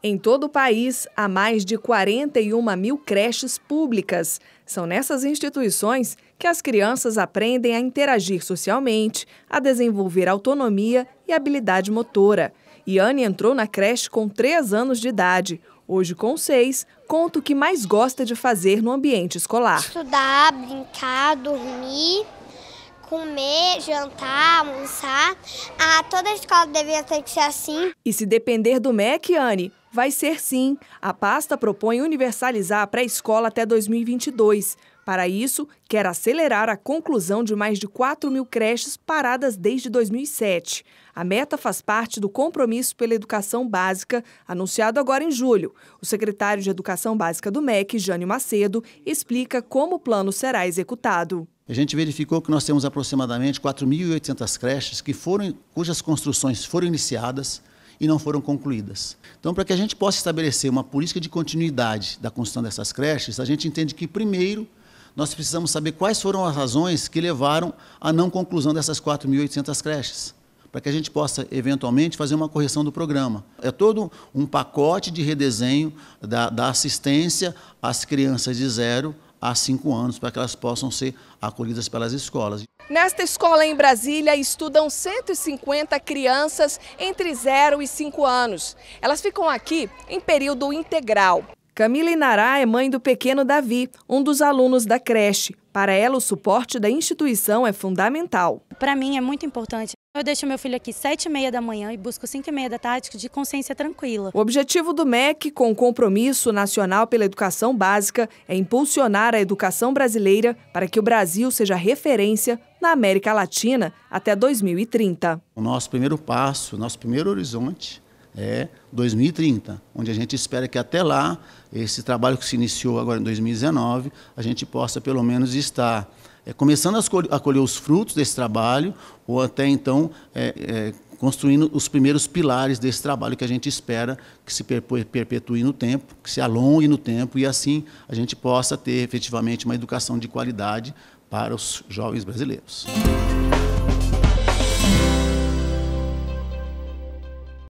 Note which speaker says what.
Speaker 1: Em todo o país, há mais de 41 mil creches públicas. São nessas instituições que as crianças aprendem a interagir socialmente, a desenvolver autonomia e habilidade motora. Yane entrou na creche com 3 anos de idade. Hoje, com seis, conta o que mais gosta de fazer no ambiente escolar.
Speaker 2: Estudar, brincar, dormir comer, jantar, almoçar. Ah, toda escola deveria ter que ser assim.
Speaker 1: E se depender do MEC, Anne, vai ser sim. A pasta propõe universalizar a pré-escola até 2022. Para isso, quer acelerar a conclusão de mais de 4 mil creches paradas desde 2007. A meta faz parte do compromisso pela educação básica, anunciado agora em julho. O secretário de Educação Básica do MEC, Jânio Macedo, explica como o plano será executado.
Speaker 3: A gente verificou que nós temos aproximadamente 4.800 creches que foram, cujas construções foram iniciadas e não foram concluídas. Então, para que a gente possa estabelecer uma política de continuidade da construção dessas creches, a gente entende que, primeiro, nós precisamos saber quais foram as razões que levaram à não conclusão dessas 4.800 creches, para que a gente possa, eventualmente, fazer uma correção do programa. É todo um pacote de redesenho da, da assistência às crianças de zero a cinco anos, para que elas possam ser acolhidas pelas escolas.
Speaker 1: Nesta escola em Brasília estudam 150 crianças entre 0 e 5 anos. Elas ficam aqui em período integral. Camila Inará é mãe do pequeno Davi, um dos alunos da creche. Para ela, o suporte da instituição é fundamental.
Speaker 4: Para mim é muito importante. Eu deixo meu filho aqui sete e meia da manhã e busco cinco e meia da tarde de consciência tranquila.
Speaker 1: O objetivo do MEC, com o Compromisso Nacional pela Educação Básica, é impulsionar a educação brasileira para que o Brasil seja referência na América Latina até 2030.
Speaker 3: O nosso primeiro passo, o nosso primeiro horizonte é 2030, onde a gente espera que até lá, esse trabalho que se iniciou agora em 2019, a gente possa pelo menos estar é, começando a colher os frutos desse trabalho, ou até então é, é, construindo os primeiros pilares desse trabalho que a gente espera que se perpetue no tempo, que se alongue no tempo, e assim a gente possa ter efetivamente uma educação de qualidade para os jovens brasileiros.